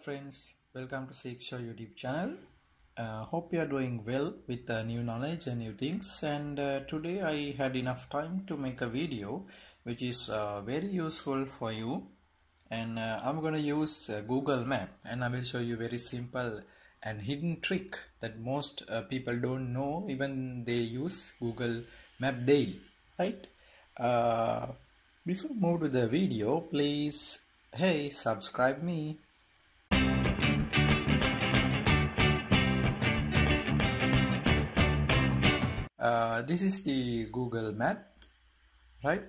friends, welcome to Seek Show YouTube channel. Uh, hope you are doing well with uh, new knowledge and new things. And uh, today I had enough time to make a video which is uh, very useful for you. And uh, I'm to use uh, Google Map and I will show you very simple and hidden trick that most people don't know even they use Google Map daily, right? Before move to the video, please hey subscribe me uh, this is the Google map right?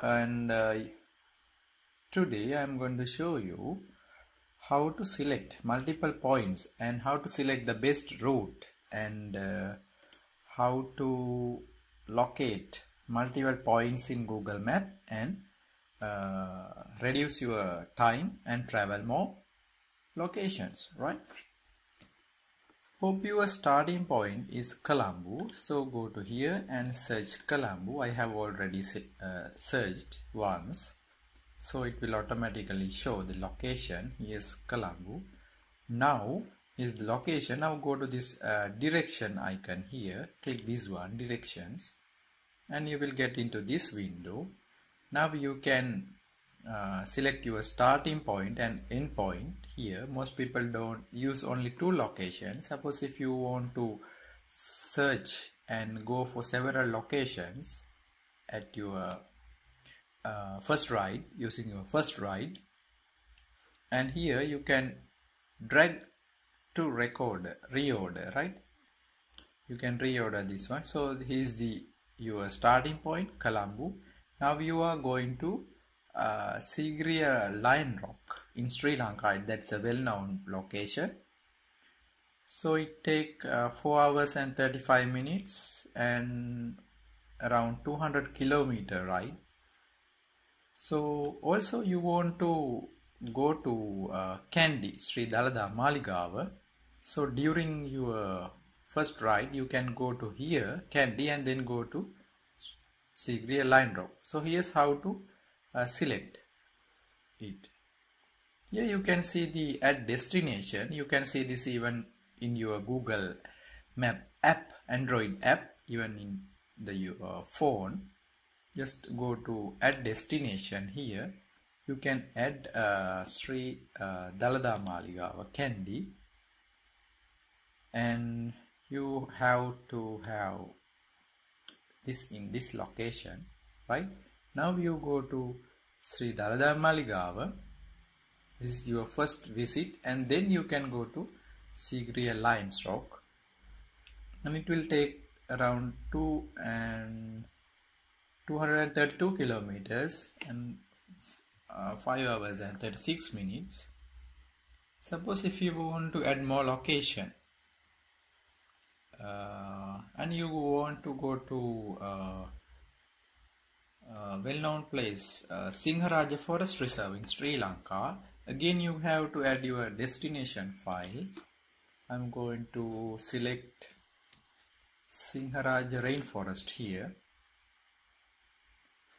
And uh, today I'm going to show you how to select multiple points and how to select the best route and uh, how to locate multiple points in Google map and uh, reduce your time and travel more locations right Hope your starting point is Colombo. So go to here and search Colombo. I have already uh, searched once. So it will automatically show the location. Here's Colombo. Now is the location. Now go to this uh, direction icon here. Click this one, directions. And you will get into this window. Now you can uh, select your starting point and end point here. Most people don't use only two locations. Suppose if you want to search and go for several locations at your uh, first ride using your first ride and here you can drag to record reorder right? You can reorder this one. So here's the your starting point Colombo. Now you are going to uh, Sigiriya Lion Rock in Sri Lanka. That's a well-known location. So it take uh, 4 hours and 35 minutes and around 200 kilometer ride. So also you want to go to uh, Kandy, Sri Dalada Maligawa. So during your first ride you can go to here Kandy and then go to Sigiriya Lion Rock. So here's how to uh, select it. Here you can see the at destination. You can see this even in your google map app android app even in the your phone. Just go to add destination here. You can add uh, Sri uh, Dalada Maligawa Kandy. And you have to have this in this location right now you go to Sri Dalada Maligawa. This is your first visit and then you can go to Sigiriya Lions Rock and it will take around 2 and 232 kilometers and uh, 5 hours and 36 minutes. Suppose if you want to add more location uh, and you want to go to uh, uh, well-known place uh, Sinharaja Forest Reserve in Sri Lanka. Again you have to add your destination file. I'm going to select Sinharaja Rainforest here.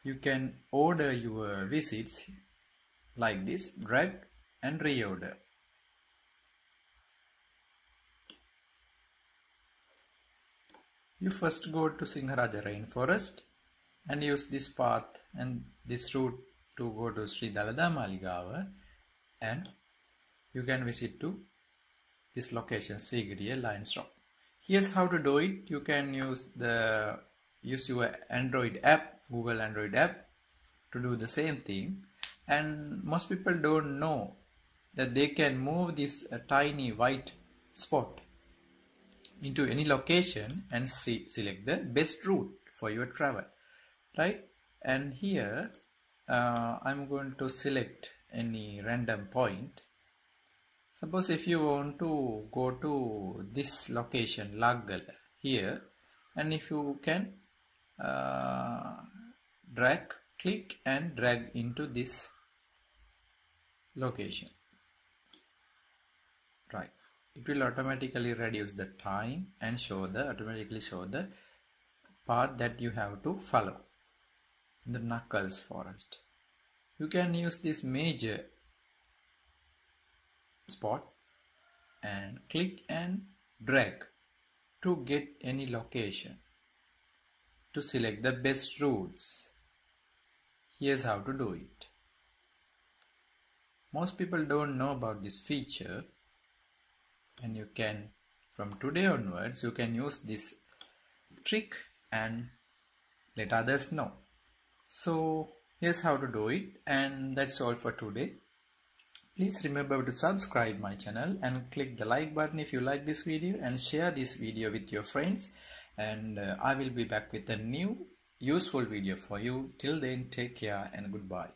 You can order your visits like this drag and reorder you first go to Sinharaja Rainforest and use this path and this route to go to Sri Dalada Maligawa and you can visit to this location Sigiriya Lions Rock. Here's how to do it. You can use the use your Android app, Google Android app to do the same thing and most people don't know that they can move this uh, tiny white spot into any location and see, select the best route for your travel right? And here uh, I'm going to select any random point. Suppose if you want to go to this location Laggal here and if you can uh, drag click and drag into this location. Right. It will automatically reduce the time and show the automatically show the path that you have to follow the Knuckles forest. You can use this major spot and click and drag to get any location to select the best routes. Here's how to do it. Most people don't know about this feature and you can from today onwards you can use this trick and let others know. So here's how to do it and that's all for today. Please remember to subscribe my channel and click the like button if you like this video and share this video with your friends and uh, I will be back with a new useful video for you. Till then take care and goodbye.